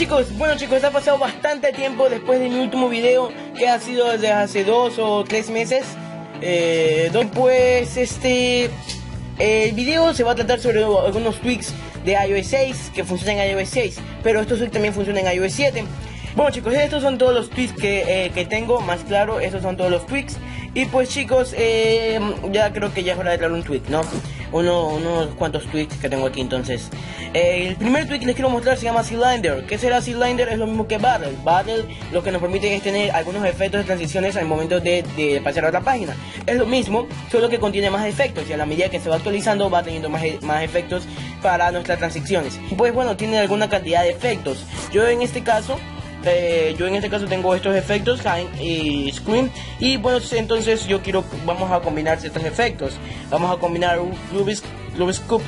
chicos, bueno chicos, ha pasado bastante tiempo después de mi último video que ha sido desde hace dos o tres meses. Eh, este el video se va a tratar sobre algunos tweaks de iOS 6 que funcionan en iOS 6, pero estos también funcionan en iOS 7. Bueno chicos, estos son todos los tweaks que, eh, que tengo, más claro, estos son todos los tweaks. Y pues chicos, eh, ya creo que ya es hora de traer un tweak, ¿no? Uno, unos cuantos tweaks que tengo aquí entonces. Eh, el primer tweak que les quiero mostrar se llama Cylinder. ¿Qué será Cylinder? Es lo mismo que Battle. Battle lo que nos permite es tener algunos efectos de transiciones al momento de, de pasar a otra página. Es lo mismo, solo que contiene más efectos y a la medida que se va actualizando va teniendo más, más efectos para nuestras transiciones. Pues bueno, tiene alguna cantidad de efectos. Yo en este caso eh, yo en este caso tengo estos efectos y Scream y bueno entonces yo quiero vamos a combinar estos efectos. Vamos a combinar un Rubik's, Cube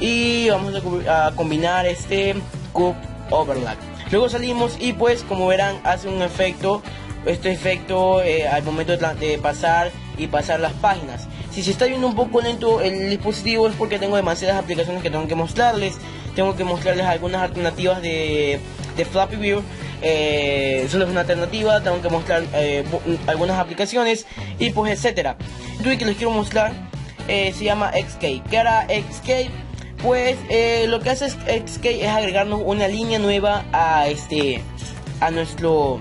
y vamos a, combinar este Cube Overlap luego salimos y pues como verán hace un efecto este efecto eh, al momento de, pasar y pasar las páginas. Si se está viendo un poco lento el dispositivo es porque tengo demasiadas aplicaciones que tengo que mostrarles. Tengo que mostrarles algunas alternativas de, de Flappy View eh, solo es una alternativa, tengo que mostrar eh, algunas aplicaciones y pues etcétera. El tweet que les quiero mostrar eh, se llama XK. ¿Qué hará XK? Pues eh, lo que hace XK es agregarnos una línea nueva a este a nuestro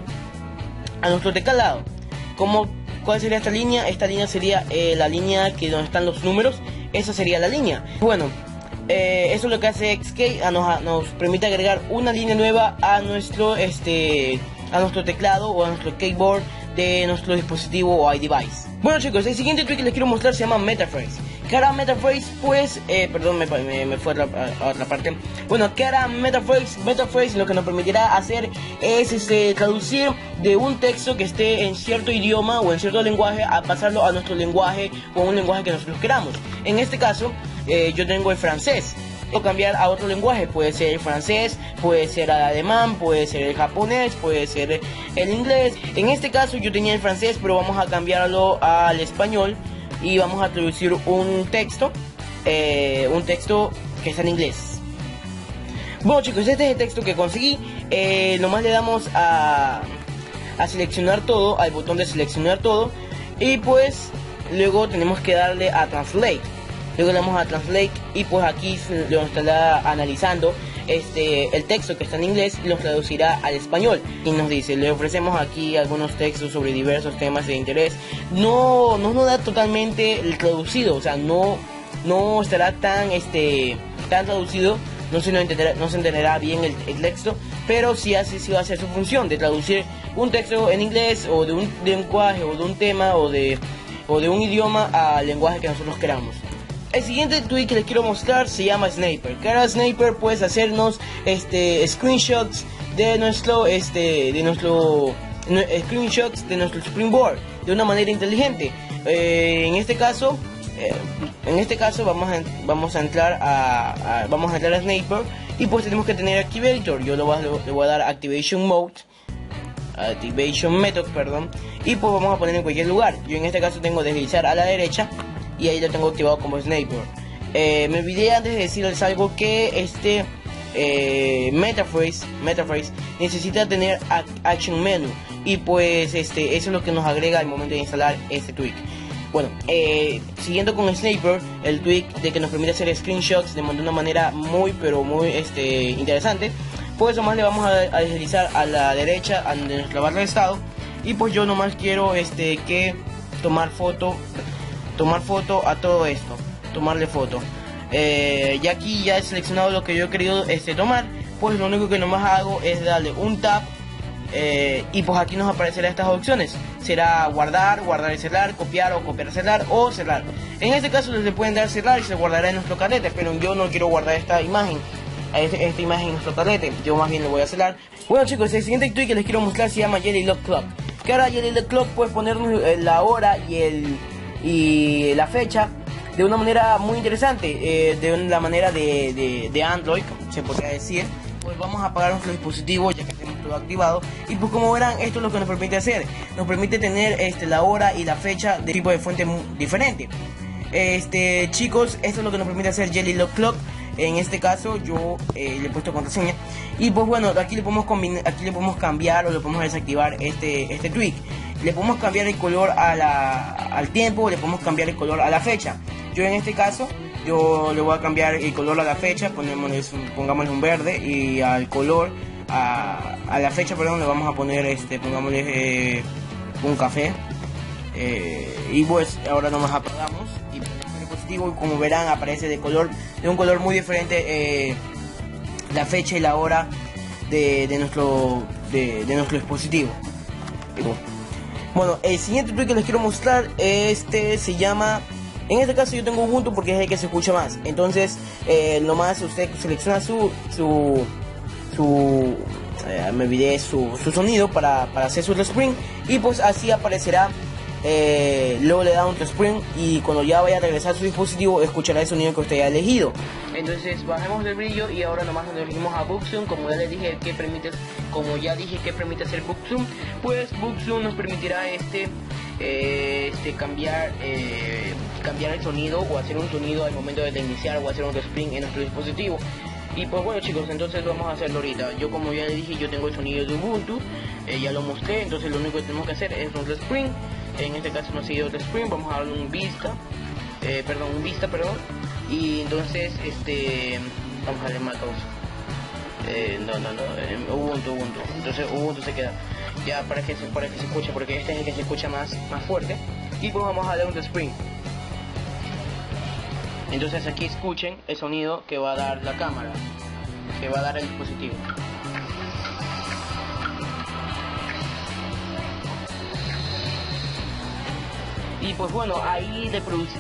a nuestro teclado. ¿Cómo, ¿Cuál sería esta línea? Esta línea sería la línea que donde están los números. Esa sería la línea. Bueno, eh, eso es lo que hace XK, ah, nos, nos, permite agregar una línea nueva a nuestro, este, a nuestro teclado o a nuestro keyboard de nuestro dispositivo o iDevice. Bueno chicos, el siguiente tweak que les quiero mostrar se llama Metaphrase. ¿Qué hará Metaphrase? Pues, eh, perdón, me, me, fue a otra, parte. Bueno, ¿qué hará Metaphrase? Metaphrase lo que nos permitirá hacer es este, traducir de un texto que esté en cierto idioma o en cierto lenguaje a pasarlo a nuestro lenguaje o a un lenguaje que nosotros queramos. En este caso, eh, yo tengo el francés. O cambiar a otro lenguaje, puede ser el francés, puede ser el alemán, puede ser el japonés, puede ser el inglés. En este caso yo tenía el francés, pero vamos a cambiarlo al español y vamos a traducir un texto, eh, un texto que está en inglés. Bueno chicos, este es el texto que conseguí. Eh, nomás le damos a, a seleccionar todo, al botón de seleccionar todo. Y pues luego tenemos que darle a translate luego le damos a Translate y pues aquí lo estará analizando. Este el texto que está en inglés y lo traducirá al español y nos dice le ofrecemos aquí algunos textos sobre diversos temas de interés no no nos da totalmente el traducido o sea no no estará tan este tan traducido no se, entenderá, no se entenderá bien el, texto pero sí hace sí va a hacer su función de traducir un texto en inglés o de un lenguaje o de un tema o de o de un idioma al lenguaje que nosotros queramos el siguiente tweet que les quiero mostrar se llama Sniper. Cara Sniper puedes hacernos este screenshots de nuestro este de nuestro screenshots de nuestro Springboard de una manera inteligente. Eh, en este caso eh, en este caso vamos a, vamos a entrar a, vamos a entrar a Sniper y pues tenemos que tener Activator. Yo le voy, voy a dar Activation Mode Activation Method, perdón, y pues vamos a poner en cualquier lugar. Yo en este caso tengo deslizar a la derecha y ahí lo tengo activado como sniper. Eh, me olvidé antes de decirles algo que este eh, Metaphrase, Metaphrase necesita tener Action Menu y pues este eso es lo que nos agrega al momento de instalar este tweak. Bueno, eh, siguiendo con Sniper, el tweak de que nos permite hacer screenshots de una manera muy pero muy este, interesante, pues nomás le vamos a, deslizar a la derecha a nuestra barra de estado y pues yo nomás quiero este que tomar foto tomar foto a todo esto, tomarle foto. Eh, ya aquí ya he seleccionado lo que yo he querido este, tomar, pues lo único que nomás hago es darle un tap eh, y pues aquí nos aparecerán estas opciones. Será guardar, guardar y cerrar, copiar o copiar cerrar o cerrar. En este caso se pueden dar cerrar y se guardará en nuestro carrete, pero yo no quiero guardar esta imagen. Este, esta imagen en nuestro carrete, yo más bien lo voy a cerrar. Bueno chicos, el siguiente tweet que les quiero mostrar se llama Jelly Lock Clock. Que ahora Jelly Lock Clock puede ponernos eh, la hora y el y la fecha de una manera muy interesante, eh, de la manera de, de, Android, se podría decir. Pues vamos a apagar nuestro dispositivo ya que tenemos todo activado. Y pues como verán, esto es lo que nos permite hacer. Nos permite tener este, la hora y la fecha de tipo de fuente diferente. Este, chicos, esto es lo que nos permite hacer Jelly Lock Clock. En este caso yo eh, le he puesto contraseña. Y pues bueno, aquí le podemos aquí le podemos cambiar o le podemos desactivar este, este tweak. Le podemos cambiar el color a la, al tiempo le podemos cambiar el color a la fecha. Yo en este caso, yo le voy a cambiar el color a la fecha, pongámosle pongámosle un verde y al color, a, a, la fecha, perdón, le vamos a poner este, pongámosle eh, un café. Eh, y pues ahora nomás apagamos y el positivo y como verán aparece de color de un color muy diferente eh, la fecha y la hora de, nuestro de, nuestro dispositivo bueno el siguiente tweet que les quiero mostrar este se llama en este caso yo tengo Ubuntu porque es el que se escucha más. Entonces eh, nomás usted selecciona su su su me olvidé su, su sonido para, para hacer su spring y pues así aparecerá eh, luego le da un spring y cuando ya vaya a regresar su dispositivo escuchará el sonido que usted haya elegido. Entonces bajemos el brillo y ahora nomás nos dirigimos a Bookzoom, como ya les dije que permite, como ya dije que permite hacer Bookzoom, pues Bookzoom nos permitirá este eh, este cambiar eh, cambiar el sonido o hacer un sonido al momento de iniciar o hacer un spring en nuestro dispositivo. Y pues bueno chicos, entonces vamos a hacerlo ahorita. Yo como ya les dije, yo tengo el sonido de Ubuntu, ya lo mostré, entonces lo único que tenemos que hacer es un spring en este caso no ha sido de Spring, vamos a darle un vista, eh, perdón, un vista, perdón, y entonces, este, vamos a darle marcos, eh, no, no, no, Ubuntu, Ubuntu, entonces Ubuntu se queda, ya para que, se, para que se escuche, porque este es el que se escucha más, más fuerte, y pues vamos a darle un Spring. Entonces aquí escuchen el sonido que va a dar la cámara, que va a dar el dispositivo. Y pues bueno, ahí,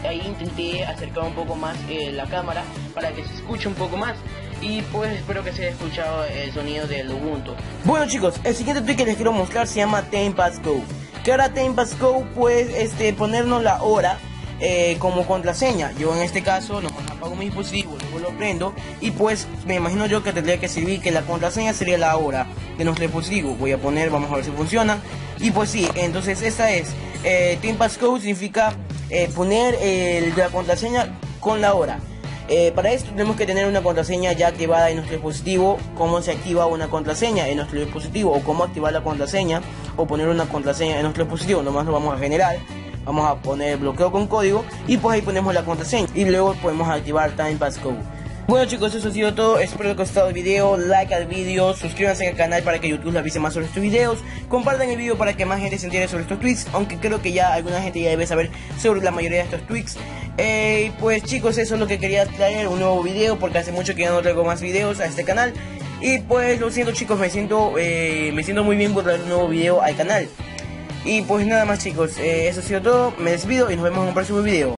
ahí intenté acercar un poco más eh, la cámara para que se escuche un poco más. Y pues espero que se haya escuchado el sonido del Ubuntu. Bueno chicos, el siguiente tweet que les quiero mostrar se llama Time Pass Go. Que ahora Time Pass Go pues este, ponernos la hora eh, como contraseña. Yo en este caso no apago mi dispositivo, lo prendo y pues me imagino yo que tendría que servir que la contraseña sería la hora de nuestro dispositivo. Voy a poner, vamos a ver si funciona. Y pues sí, entonces esta es eh, Team Passcode significa eh, poner la contraseña con la hora. Eh, para esto tenemos que tener una contraseña ya activada en nuestro dispositivo, cómo se activa una contraseña en nuestro dispositivo o cómo activar la contraseña o poner una contraseña en nuestro dispositivo, nomás lo vamos a generar, vamos a poner bloqueo con código y pues ahí ponemos la contraseña y luego podemos activar Time Passcode. Bueno chicos, eso ha sido todo. Espero que os haya gustado el video. Like al video, suscríbanse al canal para que YouTube les avise más sobre estos videos. Compartan el video para que más gente se entere sobre estos tweets. Aunque creo que ya alguna gente ya debe saber sobre la mayoría de estos tweets. Eh, pues chicos, eso es lo que quería traer. Un nuevo video porque hace mucho que ya no traigo más videos a este canal. Y pues lo siento chicos, me siento, eh, me siento muy bien por traer un nuevo video al canal. Y pues nada más chicos, eh, eso ha sido todo. Me despido y nos vemos en un próximo video.